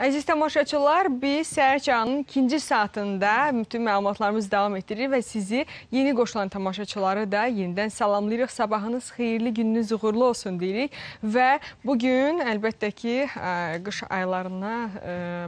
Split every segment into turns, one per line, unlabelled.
Əziz tamaşaçılar, biz Səhər Çağının ikinci saatında bütün məlumatlarımız davam etdirir və sizi yeni qoşulan tamaşaçıları da yenidən salamlayırıq. Sabahınız xeyirli, gününüz uğurlu olsun deyirik və bugün əlbəttə ki, qış aylarına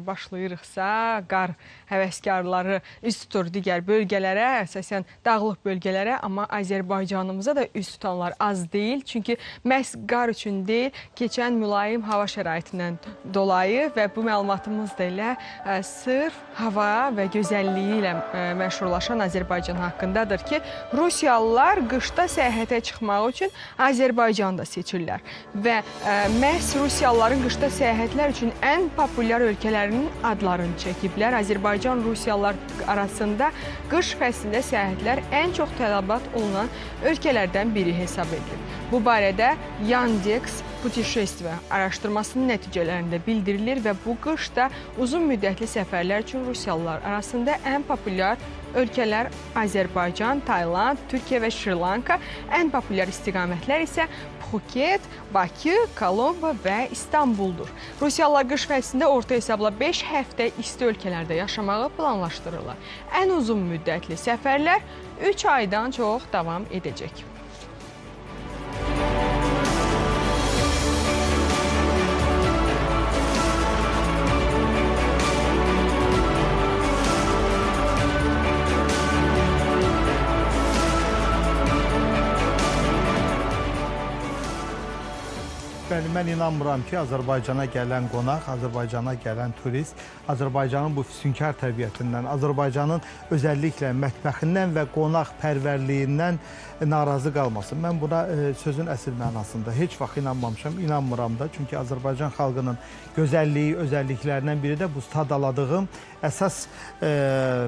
başlayırıqsa, qar həvəskarları üz tutur digər bölgələrə, əsasən dağlıq bölgələrə, amma Azərbaycanımıza da üz tutanlar az deyil. Çünki məhz qar üçün deyil, keçən mülayim hava şəraitindən dolayı və bu məlumatımız da elə ə, sırf hava və gözəlliyi ilə ə, məşhurlaşan Azərbaycan haqqındadır ki, Rusiyalılar qışda səyahətə çıxmaq üçün Azərbaycanı da seçirlər və ə, məhz Rusiyalıların qışda səyahətlər üçün ən populyar ölkələrinin adlarını çəkiblər. Azərbaycan Rusiyalılar arasında qış fəslində səyahətlər ən çox tələbat olunan ölkələrdən biri hesab edilir. Bu barədə Yandex putişestvə araşdırmasının nəticələrində bildirilir və bu qış da uzun müddətli səfərlər üçün rusiyalılar arasında ən populyar ölkələr Azərbaycan, Tayland, Türkiyə və Şri Lanka, ən populyar istiqamətlər isə Pxuket, Bakı, Kolombo və İstanbuldur. Rusiyalılar qış fəslində orta hesabla 5 həftə isti ölkələrdə yaşamağı planlaşdırırlar. Ən uzun müddətli səfərlər 3 aydan çox davam edəcək.
Bəli, mən inanmıram ki, Azərbaycana gələn qonaq, Azərbaycana gələn turist Azərbaycanın bu füsunkar təbiətindən, Azərbaycanın özəlliklə mətbəxindən və qonaq pərvərliyindən narazı qalmasın. Mən buna e, sözün əsl mənasında heç vaxt inanmamışam, inanmıram da. Çünki Azərbaycan xalqının gözəlliyi, özəlliklərindən biri də bu tadaladığım əsas e,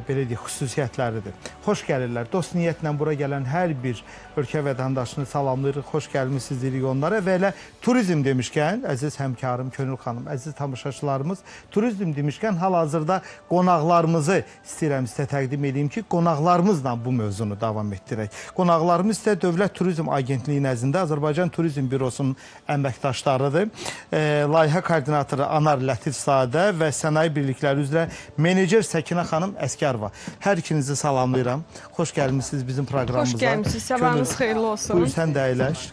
belə deyək, xüsusiyyətləridir. Xoş gəlirlər. Dost niyyətlə bura gələn hər bir ölkə vətəndaşını salamlayırıq, xoş gəlmisiniz deyirik onlara və elə turizm demişkən, əziz həmkarım Könül xanım, əziz tamaşaçılarımız, turizm demişkən hal-hazırda qonaqlarımızı istəyirəm sizə təqdim edeyim ki, qonaqlarımızla bu mövzunu davam etdirək. Qonaqlarımız isə Dövlət Turizm Agentliyi nəzdində Azərbaycan Turizm Bürosunun əməkdaşlarıdır. E, layihə koordinatoru Anar Lətifzadə və sənaye birlikləri üzrə menecer Səkinə xanım Əskərova. Hər ikinizi salamlayıram. Xoş gəlmisiniz bizim proqramımıza.
Xoş gəlmisiniz, sabahınız xeyirli olsun.
Buyur, sən də əyləş.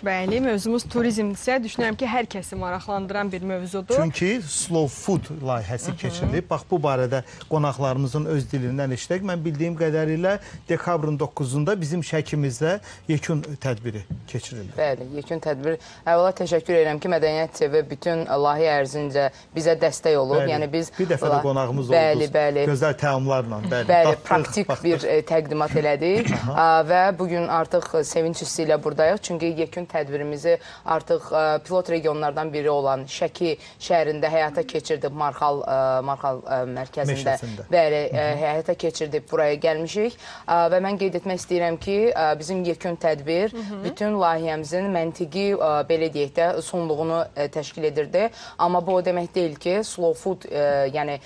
Bəli, mövzumuz turizmdirsə, düşünürəm ki, hər kəsi maraqlandıran bir mövzudur.
Çünki Slow Food layihəsi keçirilib. Bax bu barədə qonaqlarımızın öz dilindən eşidək. Mən bildiyim qədərilə dekabrın 9-unda bizim Şəkimizdə yekun tədbiri keçirildi.
Bəli, yekun tədbir. Əvvəla təşəkkür edirəm ki, Mədəniyyət TV bütün layihə ərzincə bizə dəstək olub.
Bəli,
Yəni biz
bir dəfə də qonağımız
bəli,
oldu.
Bəli,
Gözəl təamlarla, bəli.
Bəli,
Dadlıq,
praktik
baxdıq.
bir e, təqdimat elədik və bu gün artıq sevinç hissi ilə burdayıq. Çünki yekun tədbirimizi artıq e, pilot regionlardan biri olan Şəki şəhərində həyata keçirdik Marxal e, Marxal e, mərkəzində.
Meşəsində.
Bəli, ə, həyata keçirdib buraya gəlmişik və mən qeyd etmək istəyirəm ki, bizim yekun tədbir bütün layihəmizin məntiqi belə deyək də sonluğunu təşkil edirdi. Amma bu o demək deyil ki, slow food, yəni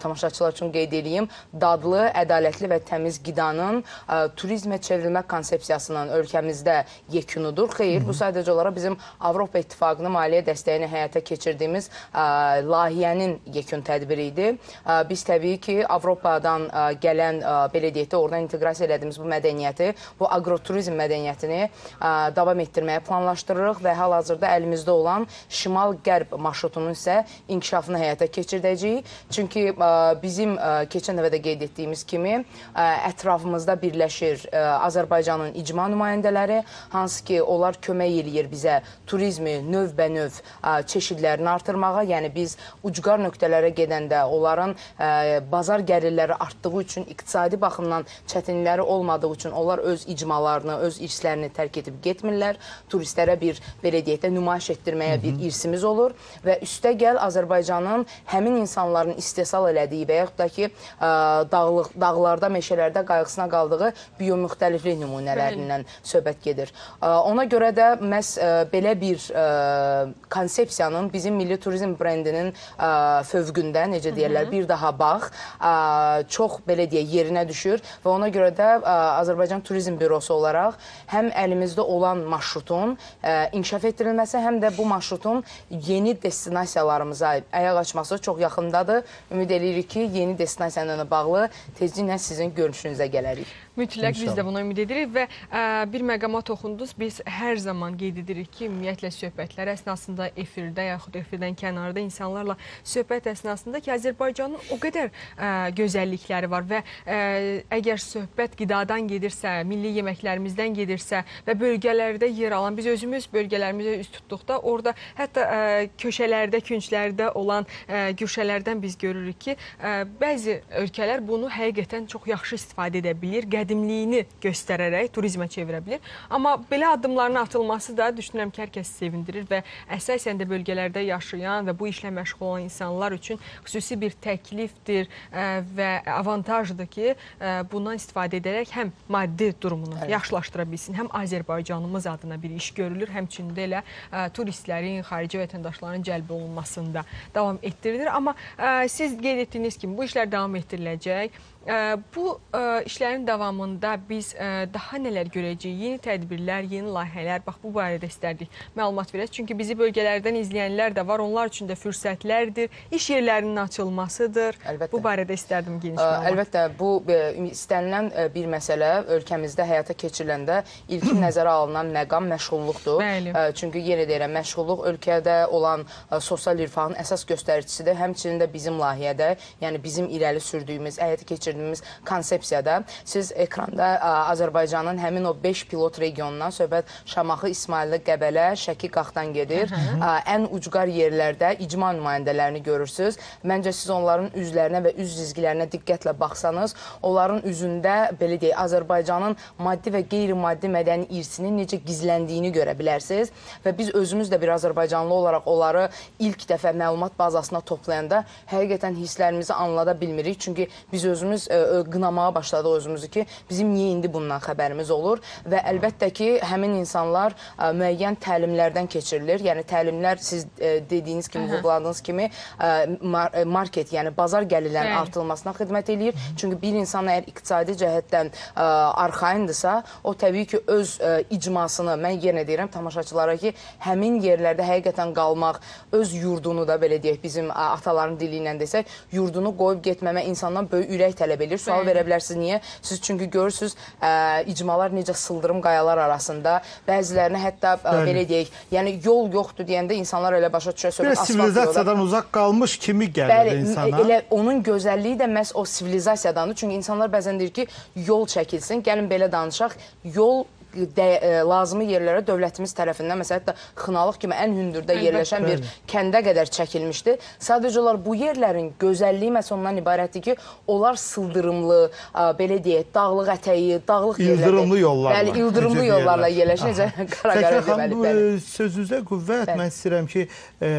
tamaşaçılar üçün qeyd edeyim, dadlı, ədalətli və təmiz qidanın turizmə çevrilmə konsepsiyasının ölkəmizdə yekunudur. Xeyr, bu sadəcə olaraq bizim Avropa İttifaqının maliyyə dəstəyini həyata keçirdiyimiz ə, layihənin yekun tədbiri idi. Ə, Biz təbii ki, Avropadan ə, gələn ə, belə deyək də oradan inteqrasiya elədiyimiz bu mədəniyyəti, bu agroturizm mədəniyyətini ə, davam etdirməyə planlaşdırırıq və hal-hazırda əlimizdə olan şimal-qərb marşrutunun isə inkişafını həyata keçirdəcəyik. Çünki ə, bizim ə, keçən dəfə də qeyd etdiyimiz kimi ə, ətrafımızda birləşir ə, Azərbaycanın icma nümayəndələri, hansı ki, onlar kömək eləyir bizə turizmi növbənöv çeşidlərini artırmağa. Yəni biz ucqar nöqtələrə gedəndə onların bazar gəlirləri artdığı üçün iqtisadi baxımdan çətinlikləri olmadığı üçün onlar öz icmalarını, öz irslərini tərk edib getmirlər. Turistlərə bir belə deyək də nümayiş etdirməyə bir irsimiz olur və üstə gəl Azərbaycanın həmin insanların istehsal elədiyi və yaxud da ki ə, dağlıq dağlarda, meşələrdə qayğısına qaldığı biomüxtəliflik nümunələrindən söhbət gedir. Ə, Ona görə də məhz ə, belə bir ə, konsepsiyanın bizim milli turizm brendinin ə, fövqündə, necə deyirlər, bir daha bax, ə, çox belə deyək yerinə düşür və ona görə də ə, Azərbaycan Turizm Bürosu olaraq həm əlimizdə olan marşrutun ə, inkişaf etdirilməsi, həm də bu marşrutun yeni destinasiyalarımıza ayaq açması çox yaxındadır. Ümid edirik ki, yeni destinasiya ilə bağlı tezliklə sizin görüşünüzə gələrik.
Mütləq biz də
İnşallah.
buna ümid edirik və ə, bir məqama toxundunuz. Biz hər zaman qeyd edirik ki, ümumiyyətlə söhbətlər əsnasında efirdə yaxud efirdən kənarda insanlarla söhbət əsnasında ki, Azərbaycanın o qədər ə, gözəllikləri var və ə, əgər söhbət qidadan gedirsə, milli yeməklərimizdən gedirsə və bölgələrdə yer alan biz özümüz bölgələrimizə üz tutduqda orada hətta ə, köşələrdə, künclərdə olan ə, güşələrdən biz görürük ki, ə, bəzi ölkələr bunu həqiqətən çox yaxşı istifadə edə bilir, qədimliyini göstərərək turizmə çevirə bilir. Amma belə addımların atılması da düşünürəm ki, hər kəsi sevindirir və əsasən də bölgələrdə yaşayan və bu işlə məşğul olan insanlar üçün xüsusi bir təklifdir və avantajdır ki, bundan istifadə edərək həm maddi durumunu
Evet.
yaxşılaşdıra bilsin, həm Azərbaycanımız adına bir iş görülür, həmçinin də elə turistlərin, xarici vətəndaşların cəlb olunmasında davam etdirilir. Amma siz qeyd etdiyiniz kimi bu işlər davam etdiriləcək. Bu ə, işlərin davamında biz ə, daha nələr görəcəyik? Yeni tədbirlər, yeni layihələr, bax bu barədə istərdik məlumat verək. Çünki bizi bölgələrdən izləyənlər də var. Onlar üçün də fürsətlərdir, iş yerlərinin açılmasıdır.
Əlbəttə.
Bu barədə istərdim geniş məlumat.
Əlbəttə bu ə, istənilən bir məsələ ölkəmizdə həyata keçiriləndə ilkin nəzərə alınan məqam məşğulluqdur.
Bəli.
Çünki yenə deyirəm, məşğulluq ölkədə olan sosial irfahın əsas göstəricisidir. Həmçinin də bizim layihədə, yəni bizim irəli sürdüyümüz, həyata keçirdiyimiz konsepsiyada siz ekranda ə, Azərbaycanın həmin o 5 pilot regionundan söhbət Şamaxı, İsmayıllı, Qəbələ, Şəki, Qaxdan gedir. Ə, Ən ucqar yerlərdə icma nümayəndələrini görürsüz. Məncə siz onların üzlərinə və üz cizgilərinə diqqətlə baxsanız, onların üzündə belə deyək, Azərbaycanın maddi və qeyri-maddi mədəni irsinin necə gizləndiyini görə bilərsiniz və biz özümüz də bir Azərbaycanlı olaraq onları ilk dəfə məlumat bazasına toplayanda həqiqətən hisslərimizi anlada bilmirik. Çünki biz özümüz ə, ə, qınamağa başladıq özümüzü ki, bizim niyə indi bundan xəbərimiz olur və əlbəttə ki, həmin insanlar ə, müəyyən təlimlərdən keçirilir. Yəni təlimlər siz ə, dediyiniz kimi, vurğuladığınız kimi ə, mar ə, market, yəni bazar gəlirlərinin
Bəli.
artırılmasına xidmət eləyir. Çünki bir insan əgər iqtisadi cəhətdən ə, arxayındırsa, o təbii ki, öz ə, icmasını, mən yenə deyirəm tamaşaçılara ki, həmin yerlərdə həqiqətən qalmaq, öz yurdunu da belə deyək, bizim ə, ataların dili ilə desək, yurdunu qoyub getməmə insandan böyük ürək tələb edir. Sual
Bəli.
verə bilərsiniz niyə? Siz çünki görürsüz, ə, icmalar necə sıldırım qayalar arasında, bəzilərinə hətta ə,
Bəli.
belə deyək, yəni yol yoxdur deyəndə insanlar elə başa
Bir
söhbət asfalt yolda.
sivilizasiyadan uzaq qalmış kimi gəlir
Bəli,
insana.
elə onun gözəlliyi də məhz o sivilizasiyadandır. Çünki insanlar bəzən deyir ki, yol çəkilsin. Gəlin belə danışaq. Yol də, e, lazımi yerlərə dövlətimiz tərəfindən məsələn hətta Xınalıq kimi ən hündürdə
Əlbəttə.
yerləşən bir
Bəli.
kəndə qədər çəkilmişdi. Sadəcə olaraq bu yerlərin gözəlliyi məhz ondan ibarətdir ki, onlar sıldırımlı, ə, belə deyək, dağlıq ətəyi, dağlıq yerlərdə.
İldırımlı yollarla,
Bəli, ildırımlı yollarla yerləşir. Necə qara-qara deməli,
bu
bəli.
e, sözünüzə qüvvət.
Bəli.
Mən istəyirəm ki, e,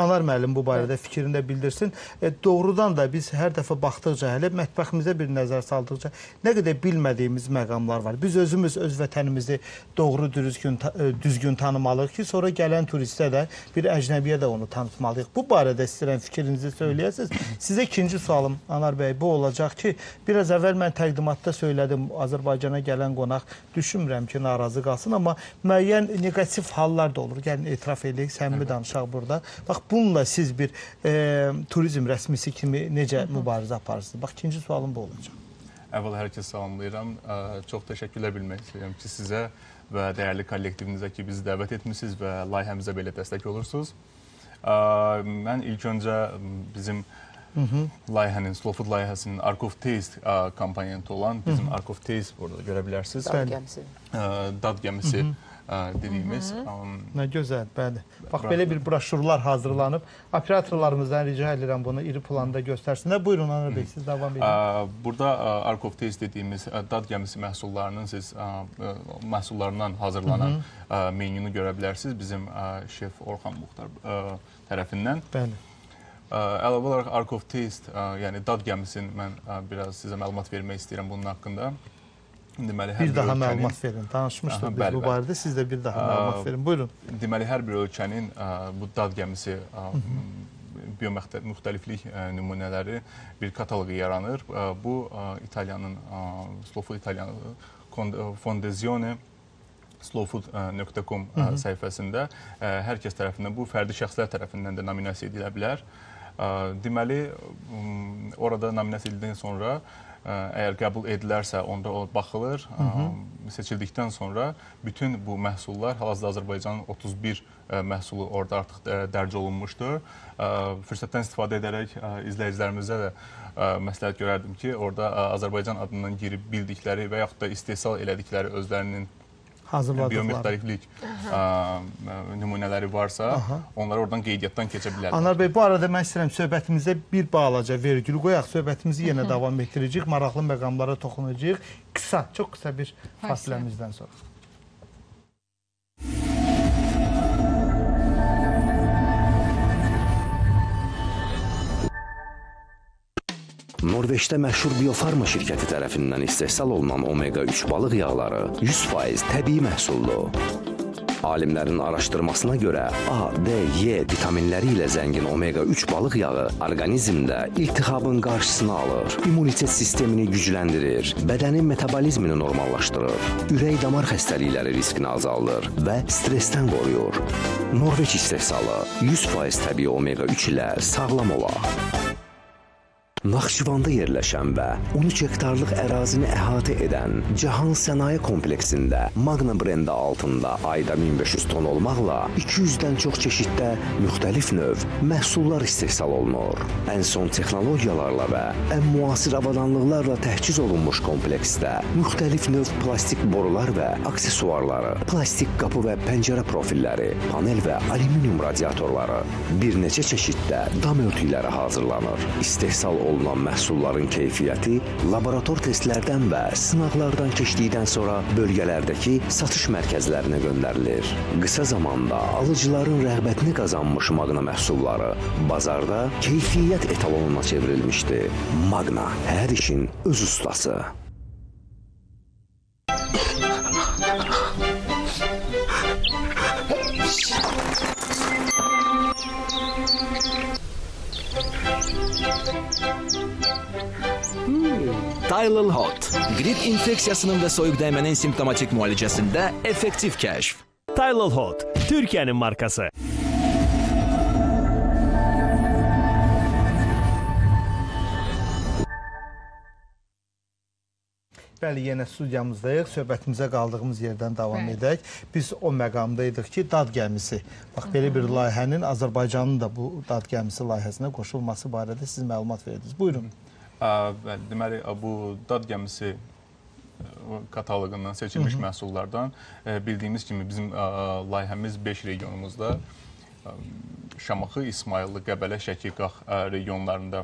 Anar müəllim bu barədə fikrini də bildirsin. E, doğrudan da biz hər dəfə baxdıqca, hələ mətbəximizə bir nəzər saldıqca nə qədər bilmədiyimiz məqamlar var. Biz özümüz öz vətənimizi doğru düzgün e, düzgün tanımalıyıq ki, sonra gələn turistə də bir əcnəbiyə də onu tanıtmalıyıq. Bu barədə istəyirəm fikrinizi söyləyəsiniz. Sizə ikinci sualım Anar bəy bu olacaq ki, biraz əvvəl mən təqdimatda söylədim Azərbaycana gələn qonaq düşünmürəm ki, narazı qalsın, amma müəyyən neqativ hallar da olur. Gəlin etiraf edək, səmimi danışaq burada. Bax bununla siz bir e, turizm rəsmisi kimi necə mübarizə aparırsınız? Bax ikinci sualım bu olacaq.
Əvvəl hər kəsi salamlayıram. Çox təşəkkürlər bilmək istəyirəm ki, sizə və dəyərli kollektivinizə ki, bizi dəvət etmisiniz və layihəmizə belə dəstək olursunuz. Mən ilk öncə bizim layihənin, Slow Food layihəsinin Arc of Taste ə, komponenti olan bizim Arc of Taste burada görə bilərsiniz.
Bəli.
gəmisi.
Dad gəmisi ə, dediyimiz.
Nə gözəl, bəli. Bax belə bir broşurlar hazırlanıb. Operatorlarımızdan rica edirəm bunu iri planda göstərsinlər. Buyurun Anar bəy, siz davam edin.
Burada Taste dediyimiz dad gəmisi məhsullarının siz məhsullarından hazırlanan menyunu görə bilərsiniz bizim şef Orxan Muxtar tərəfindən.
Bəli.
Əlavə olaraq ə, yəni dad gəmisini mən biraz sizə məlumat vermək istəyirəm bunun haqqında. Deməli hər
Bir daha
ölkənin-
məlumat verin. Danışmışdıq
Aha,
biz
bəli,
bu
bəli.
barədə. Siz də bir daha məlumat verin. Buyurun.
Deməli hər bir ölkənin bu dad gəmisi ə, nümunələri bir kataloqu yaranır. Bu Food İtaliyanın Con- Fondazione slowfood.com səhifəsində hər kəs tərəfindən bu fərdi şəxslər tərəfindən də nominasiya edilə bilər. Deməli orada nominasiya edildikdən sonra əgər qəbul edilərsə onda o baxılır. Ə, Seçildikdən sonra bütün bu məhsullar hal-hazırda Azərbaycanın 31 ə, məhsulu orada artıq dərc olunmuşdur. Fürsətdən istifadə edərək izləyicilərimizə də məsləhət görərdim ki, orada Azərbaycan adından girib bildikləri və yaxud da istehsal elədikləri özlərinin Ə, nümunələri varsa, onları oradan qeydiyyatdan keçə bilərlər.
Anar bəy, bu arada mən istəyirəm söhbətimizə bir balaca vergül qoyaq. Söhbətimizi yenə davam etdirəcəyik. Maraqlı məqamlara toxunacağıq. Qısa, çox qısa bir fasiləmizdən sonra.
Norveçdə məşhur Biofarma şirkəti tərəfindən istehsal olunan omega-3 balıq yağları 100% təbii məhsuldur. Alimlərin araşdırmasına görə A, D, Y vitaminləri ilə zəngin omega-3 balıq yağı orqanizmdə iltihabın qarşısını alır, immunitet sistemini gücləndirir, bədənin metabolizmini normallaşdırır, ürək-damar xəstəlikləri riskini azaldır və stressdən qoruyur. Norveç istehsalı 100% təbii omega-3 ilə sağlam olaq. Naxçıvanda yerləşən və 13 hektarlıq ərazini əhatə edən Cahan Sənaye kompleksində Magna brendi altında ayda 1500 ton olmaqla 200-dən çox çeşiddə müxtəlif növ məhsullar istehsal olunur. Ən son texnologiyalarla və ən müasir avadanlıqlarla təchiz olunmuş kompleksdə müxtəlif növ plastik borular və aksesuarları, plastik qapı və pəncərə profilləri, panel və alüminium radiatorları, bir neçə çeşiddə dam örtükləri hazırlanır. İstehsal olunan məhsulların keyfiyyəti laborator testlərdən və sınaqlardan keçdikdən sonra bölgələrdəki satış mərkəzlərinə göndərilir. Qısa zamanda alıcıların rəğbətini qazanmış Magna məhsulları bazarda keyfiyyət etalonuna çevrilmişdi. Magna hər işin öz ustası.
Tylenol Hot. Qrip infeksiyasının və soyuq dəymənin simptomatik müalicəsində effektiv kəşf.
Tylenol Hot, Türkiye'nin markası.
Bəli, yenə studiyamızdayıq. Söhbətimizə qaldığımız yerdən davam
Bəli.
edək. Biz o məqamdaydıq ki, dad gəmisi. Bax, belə bir layihənin Azərbaycanın da bu dad gəmisi layihəsinə qoşulması barədə siz məlumat verdiniz. Buyurun.
Ə, bəli, deməli bu dad gəmisi ə, kataloqundan seçilmiş məhsullardan ə, bildiyimiz kimi bizim ə, layihəmiz 5 regionumuzda Şamaxı, İsmayıllı, Qəbələ, Şəki, Qax regionlarında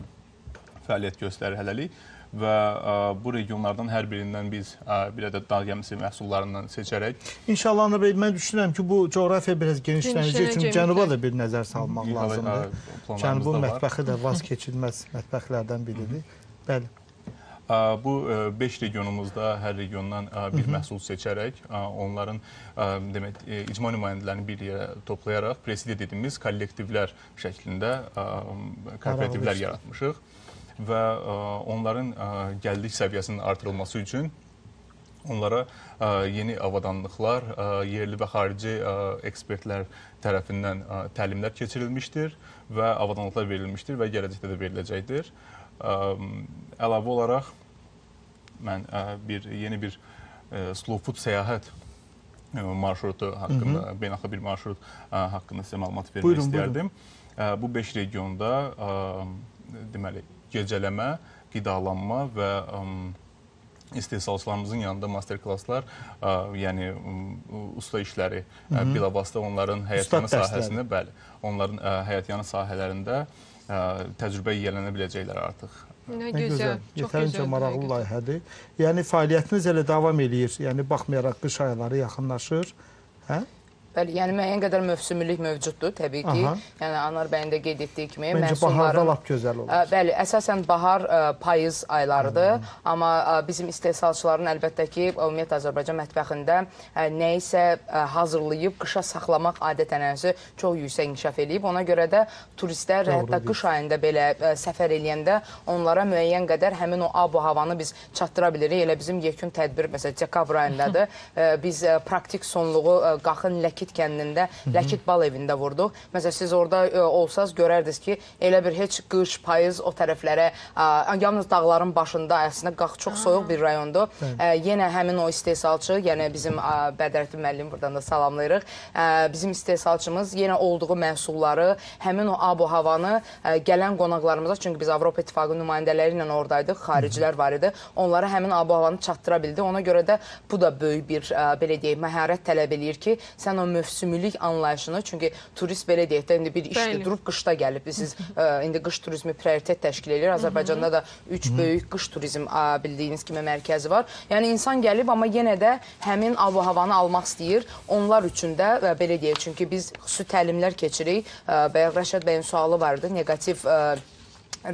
fəaliyyət göstərir hələlik və ə, bu regionlardan hər birindən biz ə, bir ədəd dad gəmisi məhsullarından seçərək
İnşallah bəy, mən düşünürəm ki, bu coğrafiya biraz genişlənəcək üçün
Genişlənəcək,
cənuba da bir nəzər salmaq lazımdır. Cənubun mətbəxi də vaz keçilməz mətbəxlərdən biridir. Bəli.
Bu 5 regionumuzda hər regiondan bir məhsul seçərək onların demək icma nümayəndələrini bir yerə toplayaraq presidiya dediyimiz kollektivlər şəklində kooperativlər yaratmışıq və onların ə, gəlirlik səviyyəsinin artırılması üçün onlara yeni avadanlıqlar, yerli və xarici ekspertlər tərəfindən təlimlər keçirilmişdir və avadanlıqlar verilmişdir və gələcəkdə də veriləcəkdir. Əlavə olaraq mən bir yeni bir slow food səyahət marşrutu haqqında, beynəlxalq bir marşrut haqqında sizə məlumat vermək
Buyurun,
istərdim. Ə, Bu 5 regionda deməli gecələmə, qidalanma və istehsalçılarımızın yanında master klasslar, ə, yəni usta işləri, bilavasitə onların həyatyanı sahəsində, bəli, onların həyatyanı sahələrində təcrübə yiyələnə biləcəklər artıq.
Nə gözəl,
gözəl,
çox
yetərincə
gözəl.
maraqlı layihədir. Yəni fəaliyyətiniz elə davam eləyir. Yəni baxmayaraq qış ayları yaxınlaşır. Hə?
Bəli, yəni müəyyən qədər mövsümlük mövcuddur təbii ki.
Aha.
Yəni Anar bəyin də qeyd etdiyi kimi
Məncə
məhsulların
baharda lap gözəl olur.
Ə, Bəli, əsasən bahar ə, payız aylarıdır, amma ə, bizim istehsalçıların əlbəttə ki, ümumiyyətlə Azərbaycan mətbəxində ə, nə isə ə, hazırlayıb qışa saxlamaq adət ənənəsi çox yüksək inkişaf eləyib. Ona görə də turistlər
Doğru
hətta qış ayında belə ə, səfər eləyəndə onlara müəyyən qədər həmin o ab-u havanı biz çatdıra bilirik. Elə bizim yekun tədbir məsələn dekabr ayındadır. Ə, Biz ə, praktik sonluğu ə, Qaxın Ləkit kəndində, Ləkit bal evində vurduq. Məsələn siz orada ə, olsaz görərdiniz ki, elə bir heç qış, payız o tərəflərə ə, yalnız dağların başında əslində Qax çox soyuq bir rayondur. Ə, yenə həmin o istehsalçı, yəni bizim ə, Bədrəttin müəllim buradan da salamlayırıq. Ə, bizim istehsalçımız yenə olduğu məhsulları, həmin o ab-u havanı ə, gələn qonaqlarımıza, çünki biz Avropa İttifaqı nümayəndələri ilə oradaydıq, xaricilər var idi. Onlara həmin ab-u havanı çatdıra bildi. Ona görə də bu da böyük bir ə, belə deyək, məharət tələb eləyir ki, sən o mövsümlük anlayışını, çünki turist belə deyək də indi bir işdir,
Bəli.
durub qışda gəlib. Siz ə, indi qış turizmi prioritet təşkil edir. Azərbaycanda da 3 böyük qış turizm ə, bildiyiniz kimi mərkəzi var. Yəni insan gəlib amma yenə də həmin ab-u havanı almaq istəyir. Onlar üçün də ə, belə deyək, çünki biz xüsusi təlimlər keçirik. Ə, Bayaq Rəşad bəyin sualı vardı, neqativ ə,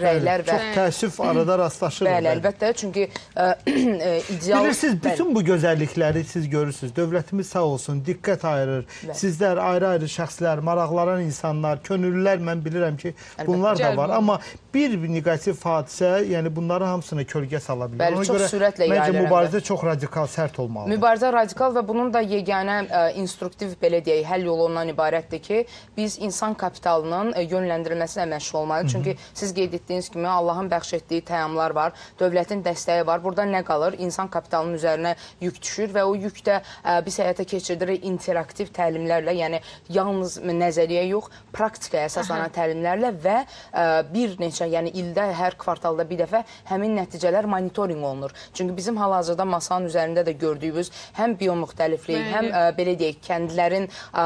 rəylər və
Çox təəssüf arada rastlaşırıq.
Bəli, əlbəttə, çünki ə, ə, ideal
Bilirsiniz,
Bəli.
bütün bu gözəllikləri siz görürsünüz. Dövlətimiz sağ olsun, diqqət ayırır. Sizlər ayrı-ayrı şəxslər, maraqlanan insanlar, könüllülər mən bilirəm ki, bunlar da var. Amma bir negativ hadisə, yəni bunların hamısına kölgə sala bilər.
Bəli, çox sürətlə
məncə
yayılır də.
mübarizə çox radikal, sərt olmalıdır.
Mübarizə radikal və bunun da yeganə ə, instruktiv belə deyək, həll yolu ondan ibarətdir ki, biz insan kapitalının ə, yönləndirilməsi ilə məşğul olmalıyıq. Çünki siz qeyd etdiyiniz kimi Allahın bəxş etdiyi təyamlar var, dövlətin dəstəyi var. Burada nə qalır? İnsan kapitalının üzərinə yük düşür və o yük də ə, biz həyata keçirdirik interaktiv təlimlərlə, yəni yalnız nəzəriyyə yox, praktikaya əsaslanan təlimlərlə və ə, bir neçə, yəni ildə hər kvartalda bir dəfə həmin nəticələr monitorinq olunur. Çünki bizim hal-hazırda masanın üzərində də gördüyümüz həm biomüxtəliflik,
Bəli.
həm ə, belə deyək, kəndlərin ə,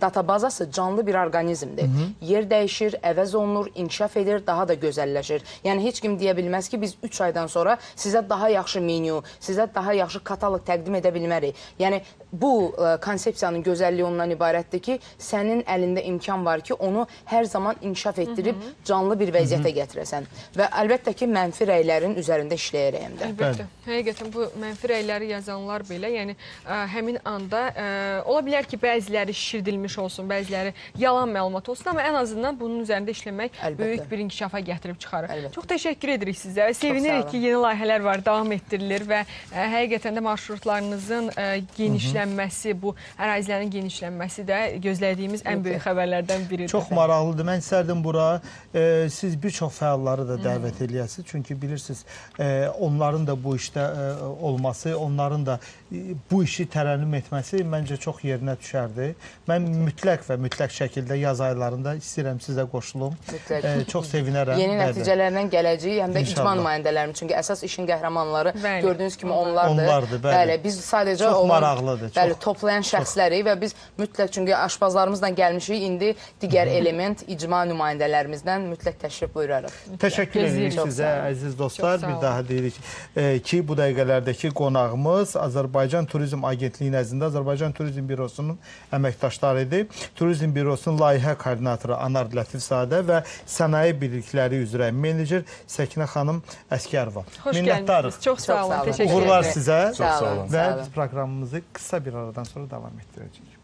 databazası canlı bir orqanizmdir. Yer dəyişir, əvəz olunur, inkişaf edir, daha da gözəlləşir. Yəni heç kim deyə bilməz ki, biz 3 aydan sonra sizə daha yaxşı menyu, sizə daha yaxşı kataloq təqdim edə bilmərik. Yəni bu ə, konsepsiyanın gözəlliyi ondan ibarətdir ki, sənin əlində imkan var ki, onu hər zaman inkişaf etdirib canlı bir vəziyyətə gətirəsən. Və əlbəttə ki, mənfi rəylərin üzərində işləyərək həm də.
Əlbəttə. Həqiqətən bu mənfi rəyləri yazanlar belə, yəni ə, həmin anda ə, ola bilər ki, bəziləri şişirdilmiş olsun, bəziləri yalan məlumat olsun, amma ən azından bunun üzərində işləmək
Əlbəttə.
böyük bir inkişafa gətirib çıxarır.
Əlbəttə.
Çox təşəkkür edirik sizə. Sevinirik ki, yeni layihələr var, davam etdirilir və ə, həqiqətən də marşrutlarınızın ə, genişlənməsi, bu ərazilərin genişlənməsi də gözlədiyimiz ən böyük xəbərlərdən biridir.
Çox maraqlıdır. Mən istərdim bura e, siz bir çox fəalları da dəvət eləyəsiniz. Çünki bilirsiniz, e, onların da bu işdə e, olması, onların da e, bu işi tərənnüm etməsi məncə çox yerinə düşərdi. Mən mütləq və mütləq şəkildə yaz aylarında istəyirəm sizə qoşulum.
Mütləq.
E, çox sevinərəm.
Yeni
Bəli.
nəticələrdən gələcəyik, həm də icma
İnşallah.
nümayəndələrimiz. Çünki əsas işin qəhrəmanları
Bəli.
gördüyünüz kimi onlardır.
Onlardır, bəli.
biz sadəcə
Çox
onun
maraqlıdır,
Bəli,
çox.
toplayan şəxslərik və biz mütləq çünki aşpazlarımızla gəlmişik, indi digər element icma nümayəndələrimizdən mütləq təşrif buyurarıq.
Təşəkkür edirik
Çox
sizə, əziz dostlar.
Çox
Bir daha deyirik e, ki, bu dəqiqələrdəki qonağımız Azərbaycan Turizm Agentliyi nəzdində Azərbaycan Turizm Bürosunun əməkdaşlarıdır. Turizm Bürosunun layihə koordinatoru Anar Lətifzadə və sənaye birlikləri üzrə menecer Səkinə xanım Əskərova.
Xoş
Minnətdarıq.
gəlmisiniz. Çox sağ
Çox
olun. Təşəkkür
Uğurlar
edirəm.
sizə
Sağ olun. Sağ
və
olun.
biz proqramımızı qısa bir aradan sonra davam etdirəcəyik.